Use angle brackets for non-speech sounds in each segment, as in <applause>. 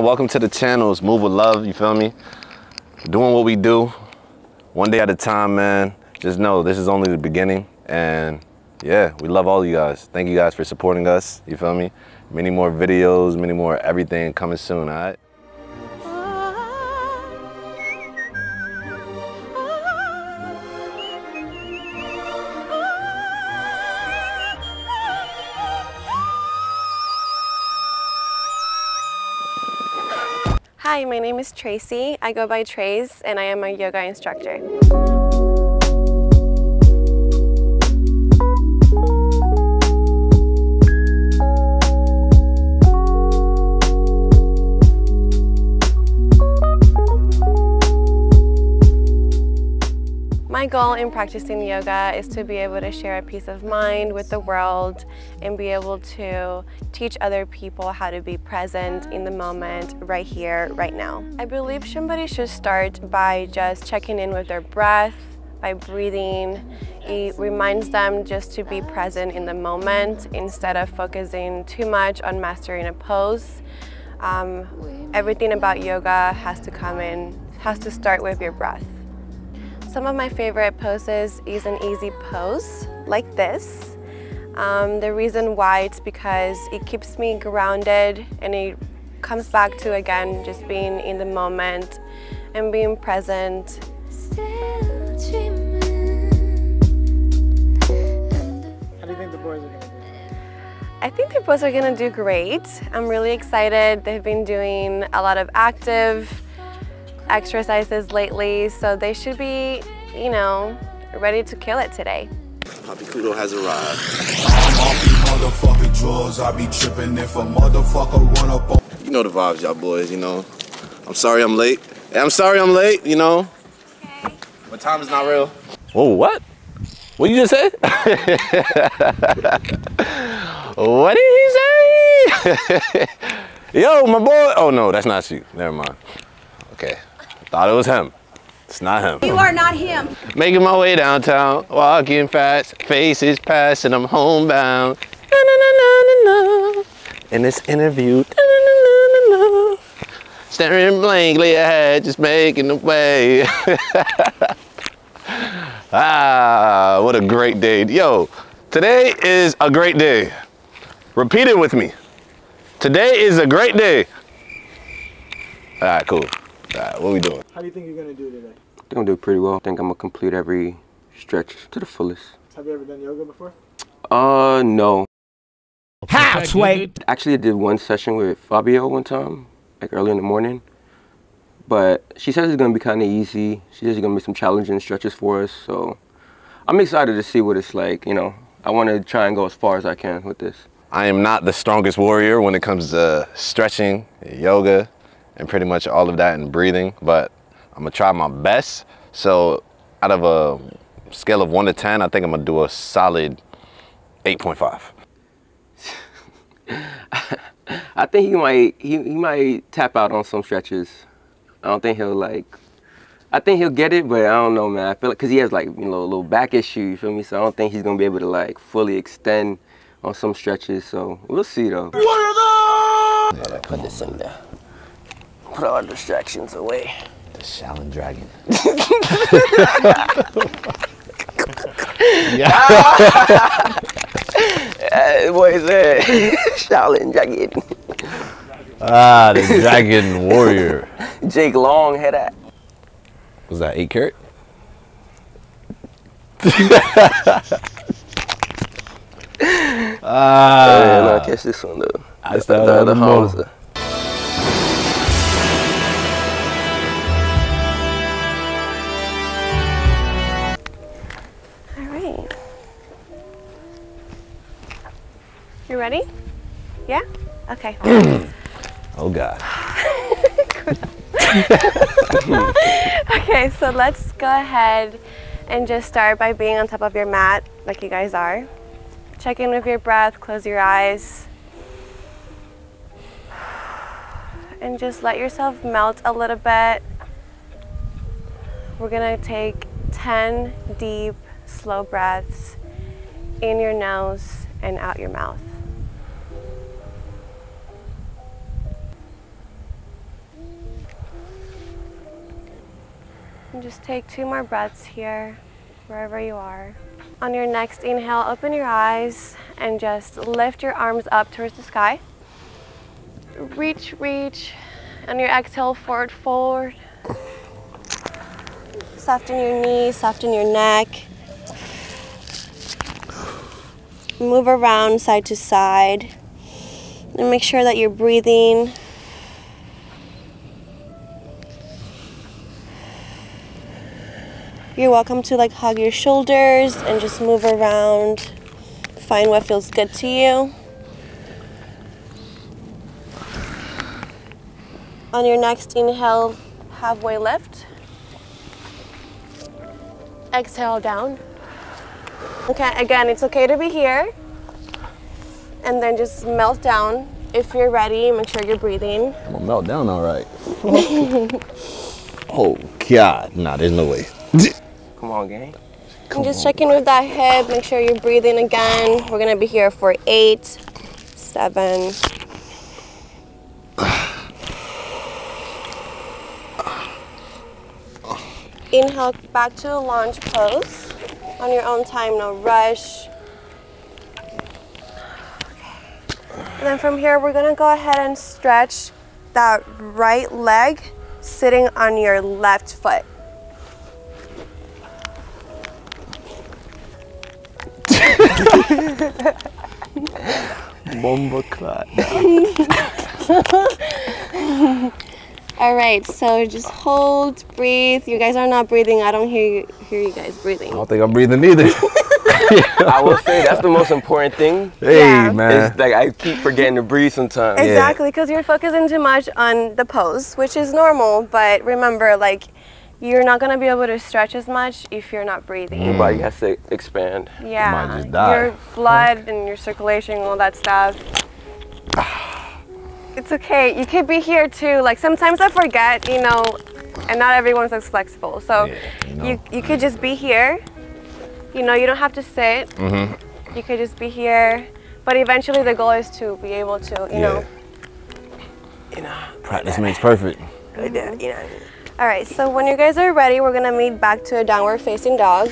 Welcome to the channel. It's Move with Love, you feel me? Doing what we do, one day at a time, man. Just know this is only the beginning. And yeah, we love all you guys. Thank you guys for supporting us, you feel me? Many more videos, many more everything coming soon, all right? My name is Tracy. I go by Trace and I am a yoga instructor. My goal in practicing yoga is to be able to share a peace of mind with the world and be able to teach other people how to be present in the moment, right here, right now. I believe somebody should start by just checking in with their breath, by breathing. It reminds them just to be present in the moment instead of focusing too much on mastering a pose. Um, everything about yoga has to come in, has to start with your breath. Some of my favorite poses is an easy pose, like this. Um, the reason why it's because it keeps me grounded and it comes back to, again, just being in the moment and being present. How do you think the boys are going to do? I think the boys are gonna do great. I'm really excited. They've been doing a lot of active exercises lately, so they should be, you know, ready to kill it today. Papi Cudo has arrived. I'm off these motherfucking drawers. I be tripping if a motherfucker run up on. You know the vibes, y'all boys, you know. I'm sorry I'm late. Hey, I'm sorry I'm late, you know. Okay. But time is not real. Whoa, what? What you just say? <laughs> what did he say? <laughs> Yo, my boy. Oh no, that's not you. Never mind. Okay. Thought it was him. It's not him. You are not him. Making my way downtown, walking fast, faces pass, and I'm homebound. Na, na, na, na, na, na. In this interview, na, na, na, na, na. staring blankly ahead, just making the way. <laughs> ah, what a great day. Yo, today is a great day. Repeat it with me. Today is a great day. All right, cool. All right, what we doing? How do you think you're going to do today? I think I'm do pretty well. I think I'm gonna complete every stretch to the fullest. Have you ever done yoga before? Uh, no. Halfway. Actually, I did one session with Fabio one time, like early in the morning. But she says it's gonna be kind of easy. She says it's gonna be some challenging stretches for us. So I'm excited to see what it's like. You know, I want to try and go as far as I can with this. I am not the strongest warrior when it comes to stretching, yoga, and pretty much all of that and breathing, but I'm gonna try my best. So out of a scale of one to 10, I think I'm gonna do a solid 8.5. <laughs> I think he might he, he might tap out on some stretches. I don't think he'll like. I think he'll get it, but I don't know, man. I feel like because he has like you know a little back issue, you feel me? So I don't think he's gonna be able to like fully extend on some stretches. So we'll see though. What are Gotta put this in there. Put all distractions away. The Shaolin Dragon. Uh, what is that? Shaolin Dragon. Ah, the Dragon Warrior. Jake Long had that. Was that eight carat? <laughs> Ah, yeah, no, catch this one though. I That's thought the I other ready? Yeah? Okay. <clears throat> Oh God. <laughs> okay, so let's go ahead and just start by being on top of your mat like you guys are. Check in with your breath, close your eyes. And just let yourself melt a little bit. We're gonna take 10 deep, slow breaths in your nose and out your mouth. And just take two more breaths here, wherever you are. On your next inhale, open your eyes and just lift your arms up towards the sky. Reach, reach. On your exhale, forward, forward. Soften your knees, soften your neck. Move around side to side. And make sure that you're breathing. You're welcome to like hug your shoulders and just move around. Find what feels good to you. On your next inhale, halfway lift. Exhale down. Okay, again, it's okay to be here. And then just melt down. If you're ready, make sure you're breathing. I'm gonna melt down all right. <laughs> oh God, nah, there's no way. <laughs> Come on, gang. And just check in with that hip, make sure you're breathing again. We're gonna be here for eight, seven, Inhale back to the lunge pose. On your own time, no rush. And then from here, we're gonna go ahead and stretch that right leg sitting on your left foot. <laughs> Bomba clot. <laughs> All right, so just hold, breathe. You guys are not breathing. I don't hear you, hear you guys breathing. I don't think I'm breathing either. <laughs> I will say that's the most important thing. hey Yeah. man. It's like I keep forgetting to breathe sometimes. Exactly, because you're focusing too much on the pose, which is normal. But remember, like, you're not gonna be able to stretch as much if you're not breathing. Your body has to expand. Yeah, might just die. your blood and your circulation, and all that stuff. <sighs> It's okay. You could be here too. Like sometimes I forget, you know, and not everyone's as flexible. So Yeah, you know. you you could just be here. You know, you don't have to sit. Mm-hmm. You could just be here. But eventually, the goal is to be able to, you know. You know, Practice makes perfect. like that. You know. All right. So when you guys are ready, we're gonna meet back to a downward facing dog.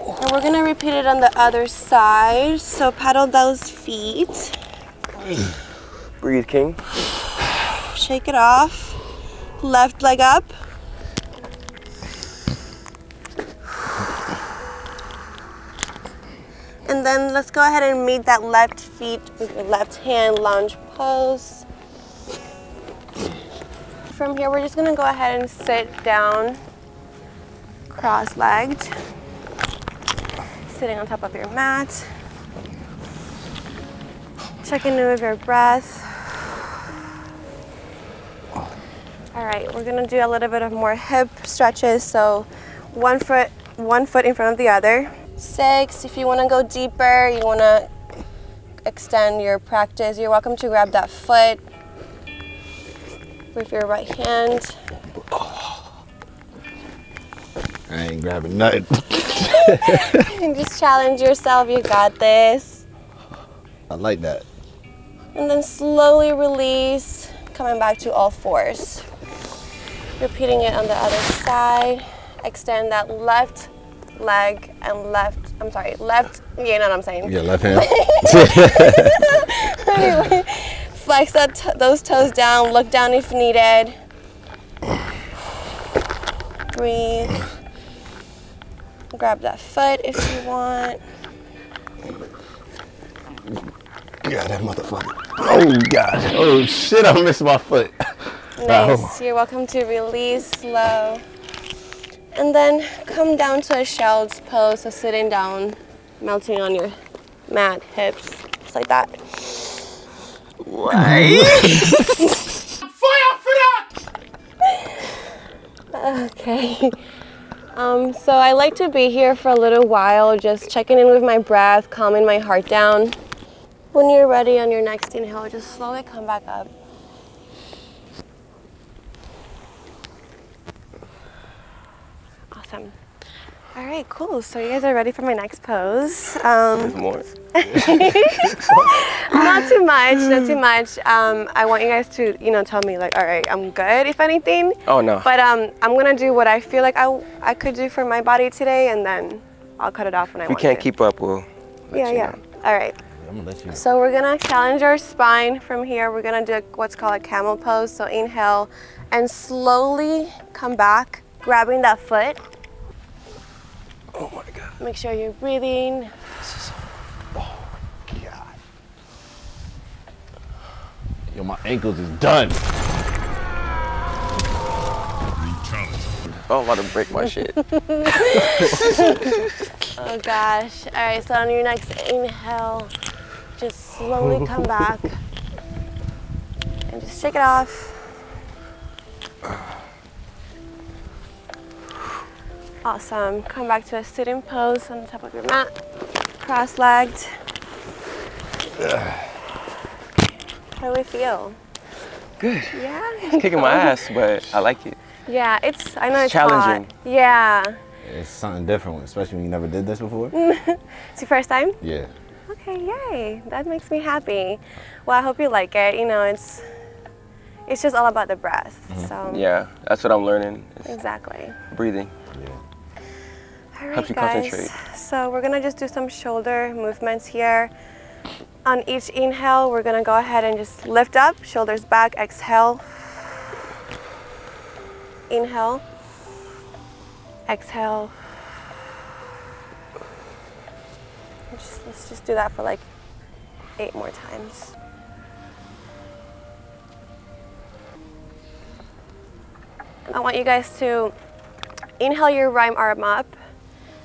And we're gonna repeat it on the other side. So paddle those feet. <clears throat> Breathe, King. Shake it off. Left leg up. And then let's go ahead and meet that left feet with your left hand lunge pose. From here, we're just gonna go ahead and sit down, cross-legged, sitting on top of your mat. Checking in with your breath. All right, we're gonna do a little bit of more hip stretches. So one foot, one foot in front of the other. Six, if you wanna go deeper, you wanna extend your practice, you're welcome to grab that foot with your right hand. I ain't grabbing nothing. <laughs> And just challenge yourself, you got this. I like that. And then slowly release, coming back to all fours. Repeating it on the other side. Extend that left leg and left, I'm sorry, left, yeah, you know what I'm saying. Yeah, left hand. <laughs> Anyway, flex that those toes down, look down if needed. Breathe. Grab that foot if you want. God, that motherfucker. Oh God. Oh shit, I missed my foot. <laughs> Nice. Oh. You're welcome to release slow. And then come down to a child's pose, so sitting down, melting on your mat, hips, just like that. <laughs> Okay. Um, so I like to be here for a little while, just checking in with my breath, calming my heart down. When you're ready on your next inhale, just slowly come back up. Awesome. All right, cool. So you guys are ready for my next pose. Um, There's more. <laughs> not too much, not too much. Um, I want you guys to, you know, tell me like, all right, I'm good, if anything. Oh no. But um, I'm gonna do what I feel like I, I could do for my body today, and then I'll cut it off when I want. if we can't to. keep up, we'll. let Yeah, you yeah. know. All right. I'm gonna let you. So we're gonna challenge our spine from here. We're gonna do what's called a camel pose. So inhale and slowly come back, grabbing that foot. Oh my god. Make sure you're breathing. Is, oh my god. Yo, my ankles is done. Oh, I'm about to break my shit. <laughs> Oh gosh. All right, so on your next inhale, just slowly come back and just shake it off. Awesome. Come back to a sitting pose on the top of your mat, cross-legged. How do we feel? Good. Yeah. It's <laughs> kicking my <laughs> ass, but I like it. Yeah, it's. I know it's challenging. Hot. Yeah. It's something different, especially when you never did this before. <laughs> It's your first time? Yeah. Okay, yay. That makes me happy. Well, I hope you like it. You know, it's it's just all about the breath. Mm-hmm. So Yeah, that's what I'm learning. It's exactly. breathing. All right, Helps you guys. concentrate. So we're gonna just do some shoulder movements here. On each inhale, we're gonna go ahead and just lift up, shoulders back, exhale. Inhale. Exhale. Just, let's just do that for like eight more times. I want you guys to inhale your right arm up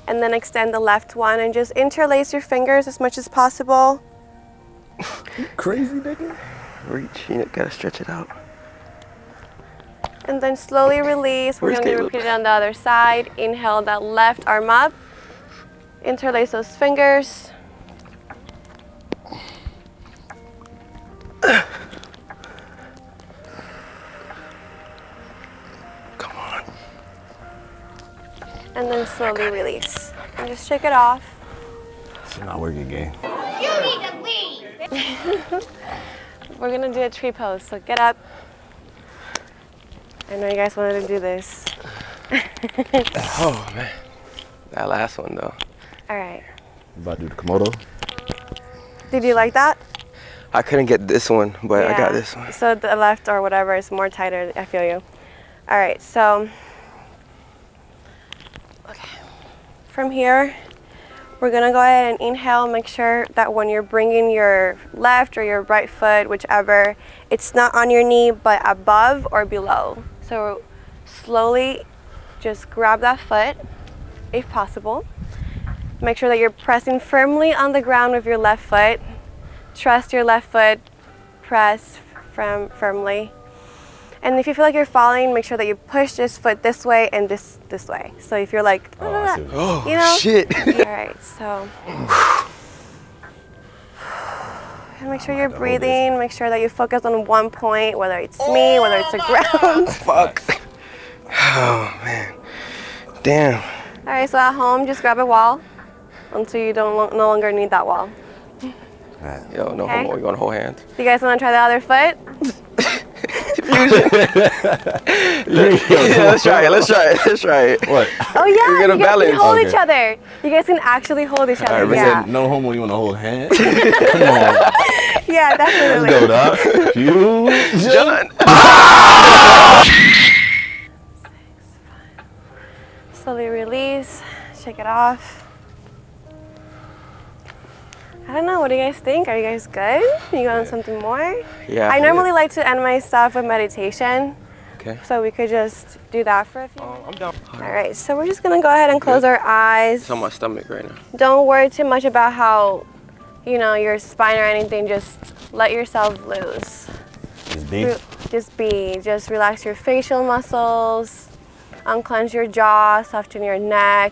and then extend the left one and just interlace your fingers as much as possible. <laughs> Crazy nigga. Reach, you know, gotta stretch it out. And then slowly release. We're Where's to Caleb? repeat it on the other side. Inhale that left arm up. Interlace those fingers. <laughs> then slowly release. And just shake it off. It's not working, eh? game. <laughs> We're going to do a tree pose. So get up. I know you guys wanted to do this. <laughs> Oh man. That last one though. All right. About to do the Komodo. Did you like that? I couldn't get this one, but I got this one. So the left or whatever is more tighter. I feel you. All right. So, okay. From here, we're gonna go ahead and inhale. Make sure that when you're bringing your left or your right foot, whichever, it's not on your knee, but above or below. So slowly, just grab that foot, if possible. Make sure that you're pressing firmly on the ground with your left foot. Trust your left foot, press from firmly. And if you feel like you're falling, make sure that you push this foot this way and this this way. So if you're like, Oh, I see. Oh You know? shit. <laughs> all right, so. And <sighs> make sure you're breathing. Make sure that you focus on one point, whether it's me, whether it's the ground. <laughs> Fuck. Oh man. Damn. All right, so at home, just grab a wall until you don't no longer need that wall. Yo, no Okay. homo. You want to hold hands? You guys want to try the other foot? <laughs> yeah, let's try it. Let's try it. Let's try it. What? Oh yeah, You're gonna you guys balance. can hold each other. You guys can actually hold each other. Alright, but yeah, no homo, you wanna hold hands? <laughs> Come on. yeah, definitely. Let's go, dog. You. John. Slowly release, shake it off. I don't know, what do you guys think? Are you guys good? You want something more? Yeah. I normally like to end my stuff with meditation, Okay. so we could just do that for a few minutes. Um, I'm down. All right, so we're just gonna go ahead and close our eyes. It's on my stomach right now. Don't worry too much about how, you know, your spine or anything. Just let yourself loose. Just be. Re- Just be. Just relax your facial muscles, unclench your jaw, soften your neck,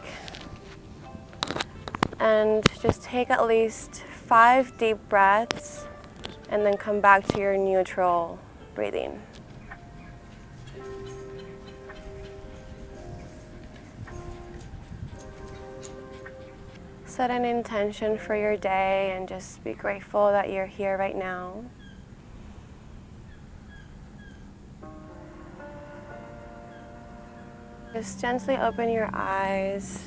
and just take at least five deep breaths and then come back to your neutral breathing. set an intention for your day and just be grateful that you're here right now. Just gently open your eyes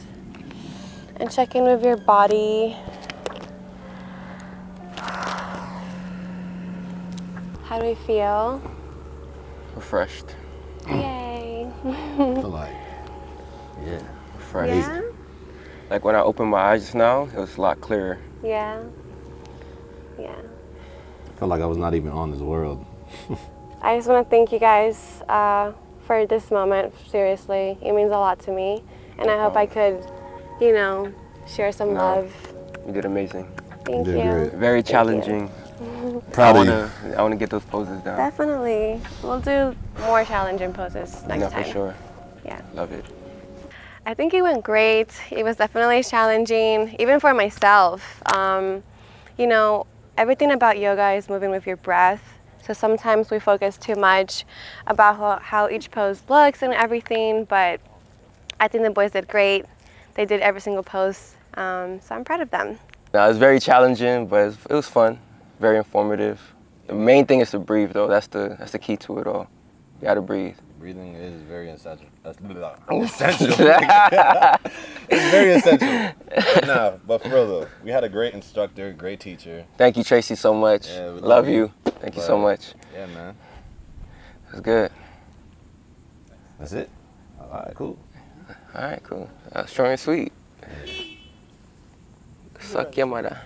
and check in with your body. How do we feel? Refreshed. Yay. feel <laughs> like Yeah. Refreshed. yeah? Like when I opened my eyes just now, it was a lot clearer. Yeah. Yeah. I felt like I was not even on this world. <laughs> I just want to thank you guys uh, for this moment. Seriously, it means a lot to me, and I hope I could, you know, share some No. love. You did amazing. Thank did you. great. Very Thank you. Challenging. Proud I of you. wanna, I wanna get those poses down. Definitely, we'll do more challenging poses next no, time. for sure. Yeah. Love it. I think it went great. It was definitely challenging, even for myself. Um, you know, everything about yoga is moving with your breath. So sometimes we focus too much about how, how each pose looks and everything, but I think the boys did great. They did every single pose, um, so I'm proud of them. Now, it was very challenging, but it was, it was fun. Very informative. The main thing is to breathe, though. That's the that's the key to it all. You gotta breathe. Breathing is very essential. That's <laughs> Essential. <laughs> It's very essential. nah, but for real though, we had a great instructor, great teacher. Thank you, Tracy, so much. Yeah, love, love you. you. Thank you so much. Yeah, man. Was good. That's it. All right, cool. All right, cool. Uh, strong and sweet. Suck your mother.